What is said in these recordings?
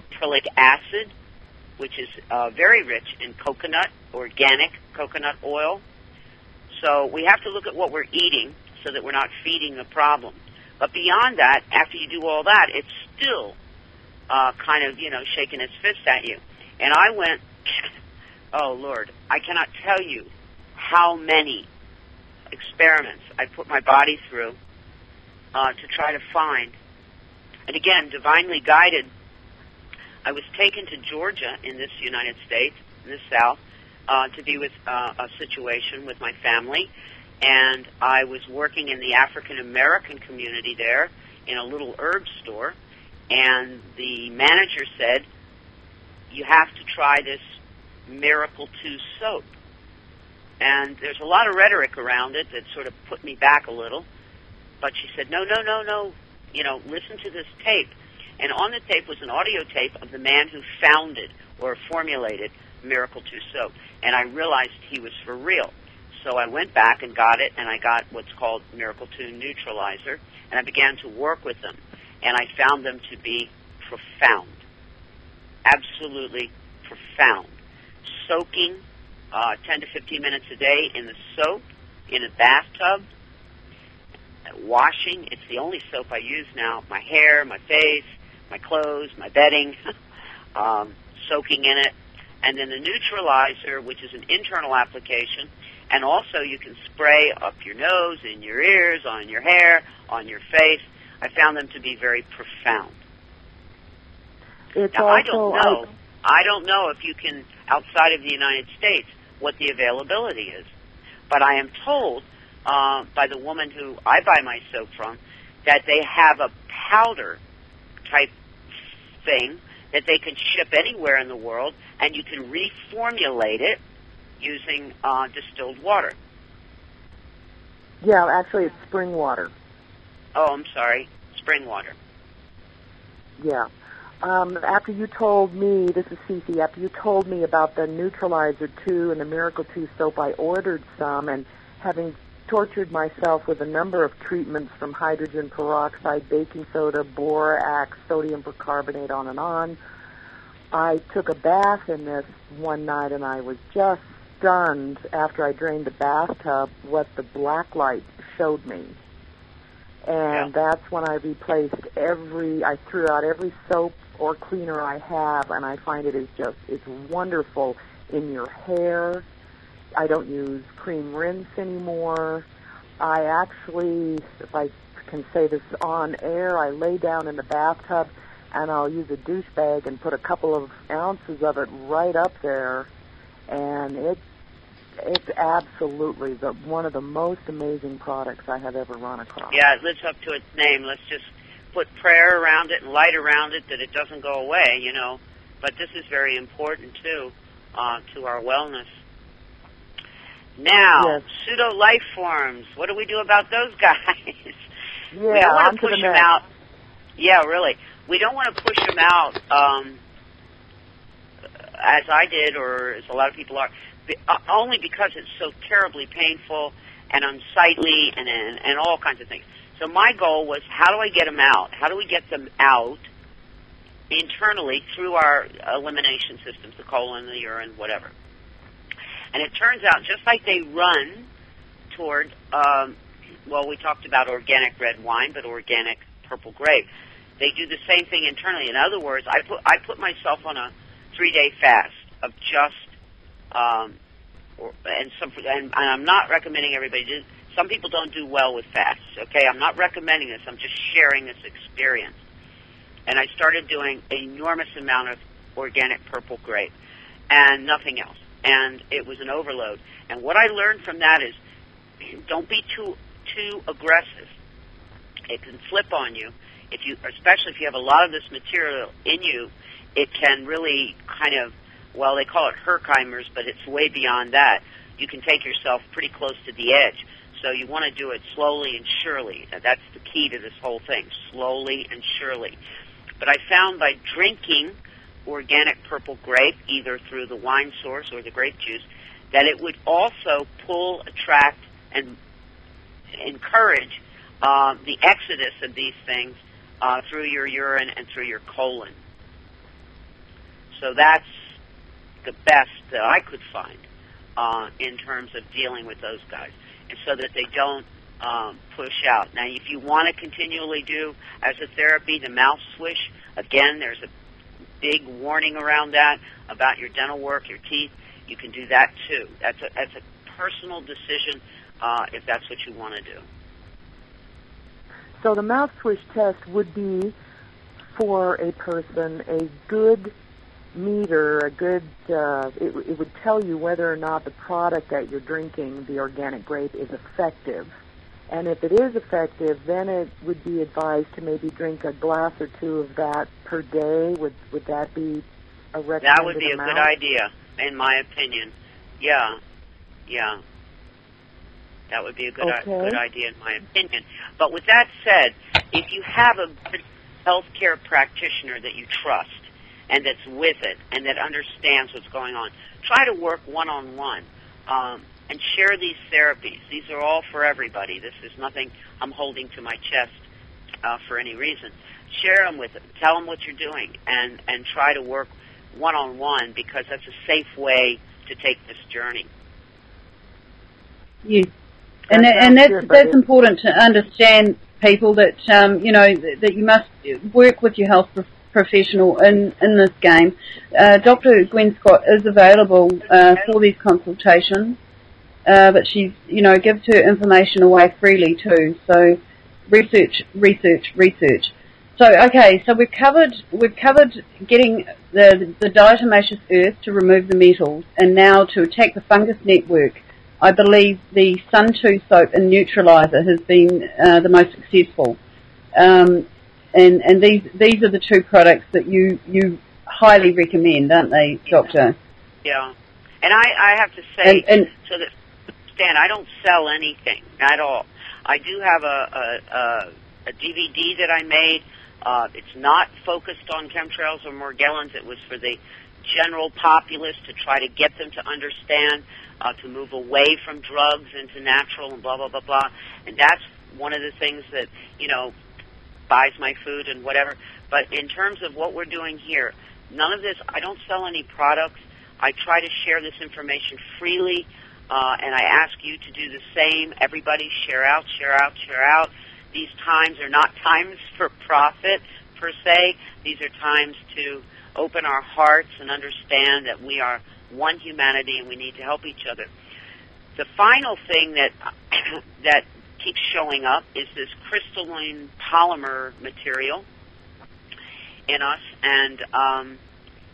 caprylic acid, which is uh, very rich in coconut, organic coconut oil. So we have to look at what we're eating so that we're not feeding the problem. But beyond that, after you do all that, it's still uh, kind of, you know, shaking its fist at you. And I went, oh Lord, I cannot tell you how many experiments I put my body through uh, to try to find. And again, divinely guided, I was taken to Georgia in this United States, in the South, uh, to be with uh, a situation with my family. And I was working in the African American community there in a little herb store. And the manager said, You have to try this Miracle 2 soap. And there's a lot of rhetoric around it that sort of put me back a little. But she said, No, no, no, no. You know, listen to this tape. And on the tape was an audio tape of the man who founded or formulated Miracle 2 soap. And I realized he was for real. So I went back and got it, and I got what's called Miracle 2 Neutralizer, and I began to work with them. And I found them to be profound. Absolutely profound. Soaking uh, 10 to 15 minutes a day in the soap, in a bathtub, washing. It's the only soap I use now. My hair, my face, my clothes, my bedding, um, soaking in it. And then the neutralizer, which is an internal application, and also you can spray up your nose, in your ears, on your hair, on your face. I found them to be very profound. It's now, also, I don't know. I, I don't know if you can, outside of the United States, what the availability is. But I am told uh, by the woman who I buy my soap from that they have a powder type thing that they can ship anywhere in the world, and you can reformulate it using uh, distilled water. Yeah, actually, it's spring water. Oh, I'm sorry, spring water. Yeah. Um, after you told me, this is Cece, after you told me about the Neutralizer 2 and the Miracle 2 soap, I ordered some, and having tortured myself with a number of treatments from hydrogen peroxide, baking soda, borax, sodium percarbonate, on and on, I took a bath in this one night, and I was just stunned after I drained the bathtub what the black light showed me. And Yeah. that's when I replaced every, I threw out every soap or cleaner I have, and I find it is just, it's wonderful in your hair. I don't use cream rinse anymore. I actually, if I can say this on air, I lay down in the bathtub and I'll use a douche bag and put a couple of ounces of it right up there, and it it's absolutely the one of the most amazing products I have ever run across. Yeah, it lives up to its name. Let's just put prayer around it and light around it that it doesn't go away, you know. But this is very important too uh, to our wellness. Now, Yes. pseudo life forms. What do we do about those guys? Yeah, we don't want to the push them out. Yeah, really. We don't want to push them out um, as I did, or as a lot of people are, uh, only because it's so terribly painful and unsightly and, and and all kinds of things. So my goal was, how do I get them out? How do we get them out internally through our elimination systems, the colon, the urine, whatever? And it turns out, just like they run toward, um, well, we talked about organic red wine, but organic purple grape. They do the same thing internally. In other words, I put I put myself on a three day fast of just, um, or, and some, and, and I'm not recommending everybody do. Some people don't do well with fasts. Okay, I'm not recommending this. I'm just sharing this experience. And I started doing enormous amount of organic purple grape, and nothing else. And it was an overload. And what I learned from that is, don't be too too aggressive. It can flip on you if you, especially if you have a lot of this material in you. It can really kind of, well, they call it Herxheimer's, but it's way beyond that. You can take yourself pretty close to the edge. So you want to do it slowly and surely. That's the key to this whole thing, slowly and surely. But I found by drinking organic purple grape, either through the wine source or the grape juice, that it would also pull, attract, and encourage uh, the exodus of these things uh, through your urine and through your colon. So that's the best that I could find uh, in terms of dealing with those guys, and so that they don't um, push out. Now, if you want to continually do as a therapy the mouth swish, again, there's a big warning around that about your dental work, your teeth. You can do that too. That's a that's a personal decision uh, if that's what you want to do. So the mouth swish test would be for a person a good meter, a good, uh, it, it would tell you whether or not the product that you're drinking, the organic grape, is effective. And if it is effective, then it would be advised to maybe drink a glass or two of that per day. Would would that be a recommended That would be amount? a good idea, in my opinion. Yeah, yeah. That would be a good Okay. good idea, in my opinion. But with that said, if you have a good healthcare practitioner that you trust and that's with it and that understands what's going on, try to work one on one. Um, and share these therapies. These are all for everybody. This is nothing I'm holding to my chest uh, for any reason. Share them with them. Tell them what you're doing, and and try to work one on one because that's a safe way to take this journey. Yes. And, That and that's, good, that's important to understand, people, that, um, you know, that, that you must work with your health prof- professional in, in this game. Uh, Dr. Gwen Scott is available uh, for these consultations, uh, but she, you know, gives her information away freely too. So research, research, research. So okay, so we've covered we've covered getting the the diatomaceous earth to remove the metals, and now to attack the fungus network. I believe the Sun 2 soap and neutralizer has been uh, the most successful, um, and and these these are the two products that you you highly recommend, aren't they, Doctor? Yeah, and I I have to say And, and so that Stan, I don't sell anything at all. I do have a a, a, a DVD that I made. Uh, it's not focused on chemtrails or Morgellons. It was for the general populace to try to get them to understand, uh, to move away from drugs into natural and blah blah blah blah. And that's one of the things that you know buys my food and whatever. But in terms of what we're doing here, none of this. I don't sell any products. I try to share this information freely, uh, and I ask you to do the same. Everybody share out, share out, share out. These times are not times for profit per se. These are times to open our hearts and understand that we are one humanity and we need to help each other. The final thing that that keeps showing up is this crystalline polymer material in us, and um,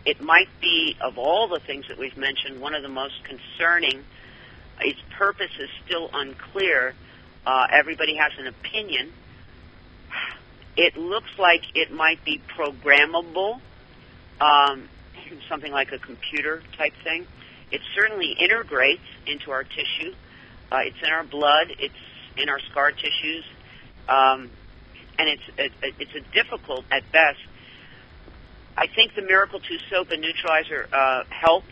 it might be of all the things that we've mentioned, one of the most concerning. Its purpose is still unclear. Uh, everybody has an opinion. It looks like it might be programmable, um, something like a computer type thing. It certainly integrates into our tissue. Uh, it's in our blood. It's in our scar tissues, um, and it's it, it's a difficult at best. I think the Miracle 2 soap and neutralizer uh, help.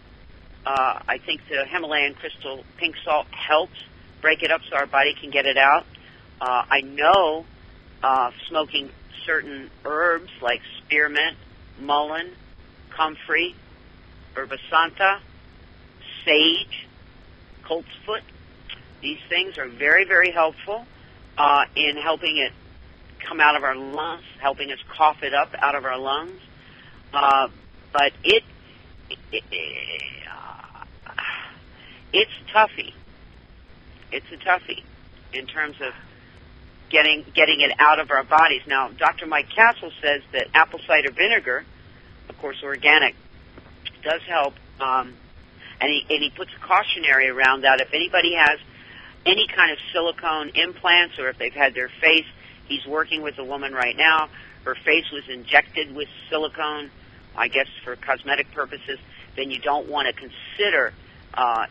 Uh, I think the Himalayan crystal pink salt helps break it up so our body can get it out. Uh, I know uh, smoking certain herbs like spearmint, mullein, comfrey, yerba santa, sage, colt's foot. These things are very, very helpful uh, in helping it come out of our lungs, helping us cough it up out of our lungs. Uh, but it, it, uh, it's toughy. It's a toughie in terms of getting getting it out of our bodies. Now, Dr. Mike Castle says that apple cider vinegar, of course, organic, does help, um, and he and he puts a cautionary around that. If anybody has any kind of silicone implants, or if they've had their face, he's working with a woman right now. Her face was injected with silicone, I guess for cosmetic purposes. Then you don't want to consider uh,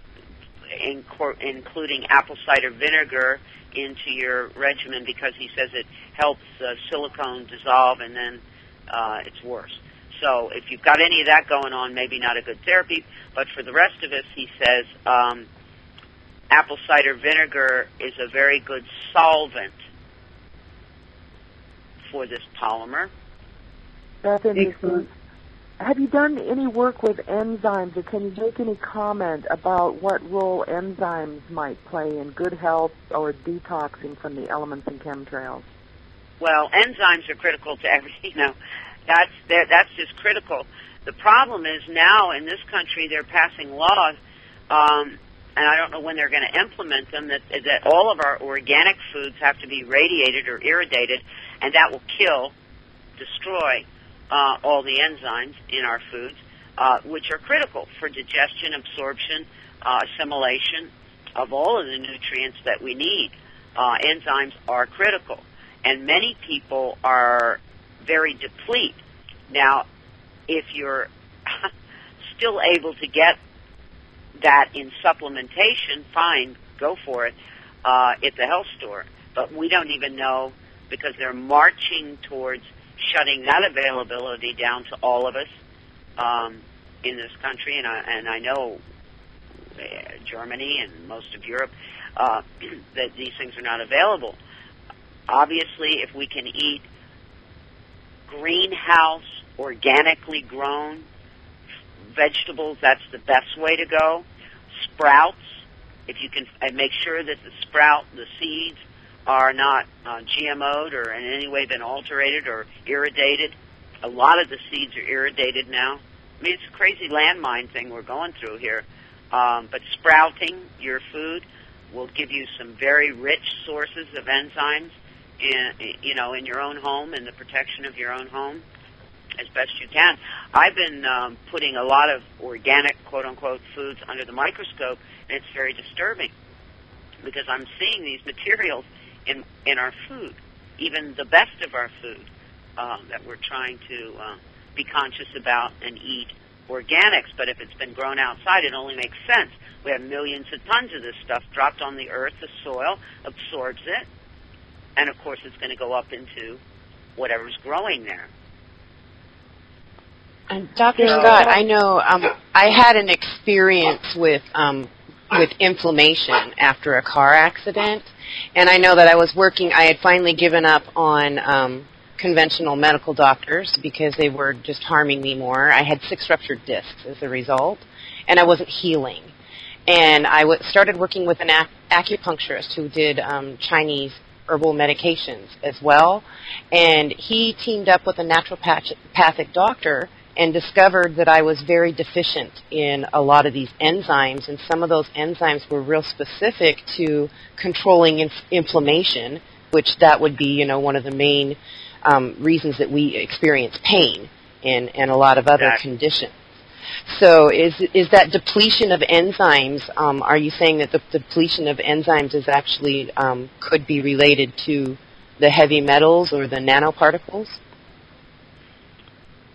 including apple cider vinegar into your regimen because he says it helps uh, silicone dissolve and then uh, it's worse. So if you've got any of that going on, maybe not a good therapy. But for the rest of us, he says um, apple cider vinegar is a very good solvent for this polymer. That's interesting. Have you done any work with enzymes, or can you make any comment about what role enzymes might play in good health or detoxing from the elements and chemtrails? Well, enzymes are critical to everything. You know, that's that's just critical. The problem is now in this country they're passing laws, um, and I don't know when they're going to implement them. That that all of our organic foods have to be radiated or irradiated, and that will kill, destroy uh, all the enzymes in our foods, uh, which are critical for digestion, absorption, uh, assimilation of all of the nutrients that we need. Uh, enzymes are critical, and many people are very deplete. Now, if you're still able to get that in supplementation, fine, go for it uh, at the health store. But we don't even know because they're marching towards shutting that availability down to all of us um, in this country, and I, and I know uh, Germany and most of Europe uh, that these things are not available. Obviously, if we can eat greenhouse, organically grown vegetables, that's the best way to go. Sprouts, if you can and make sure that the sprout, the seeds are not uh, GMO'd or in any way been altered or irradiated. A lot of the seeds are irradiated now. I mean, it's a crazy landmine thing we're going through here. Um, but sprouting your food will give you some very rich sources of enzymes, in, you know, in your own home and the protection of your own home as best you can. I've been um, putting a lot of organic, quote unquote, foods under the microscope, and it's very disturbing because I'm seeing these materials in in our food, even the best of our food um, that we're trying to uh, be conscious about and eat organics. But if it's been grown outside, it only makes sense. We have millions of tons of this stuff dropped on the earth. The soil absorbs it, and of course, it's going to go up into whatever's growing there. And Dr. Scott, I know um, I had an experience with um, with inflammation after a car accident, and I know that I was working. I had finally given up on um, conventional medical doctors because they were just harming me more. I had six ruptured discs as a result, and I wasn't healing. And I w- started working with an ac- acupuncturist who did um, Chinese herbal medications as well, and he teamed up with a naturopathic doctor and discovered that I was very deficient in a lot of these enzymes, and some of those enzymes were real specific to controlling inf- inflammation, which that would be, you know, one of the main um, reasons that we experience pain and, and a lot of other exactly. conditions. So is is that depletion of enzymes? Um, are you saying that the depletion of enzymes is actually um, could be related to the heavy metals or the nanoparticles?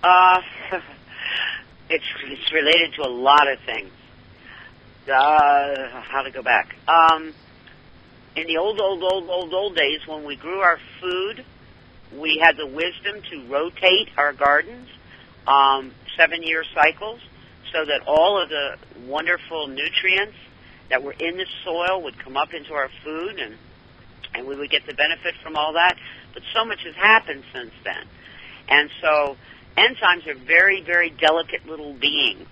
Uh, it's it's related to a lot of things. Uh, how to go back? Um, in the old, old, old, old, old days, when we grew our food, we had the wisdom to rotate our gardens, um, seven-year cycles, so that all of the wonderful nutrients that were in the soil would come up into our food, and and we would get the benefit from all that. But so much has happened since then, and so enzymes are very, very delicate little beings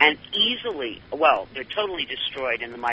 and easily, well, they're totally destroyed in the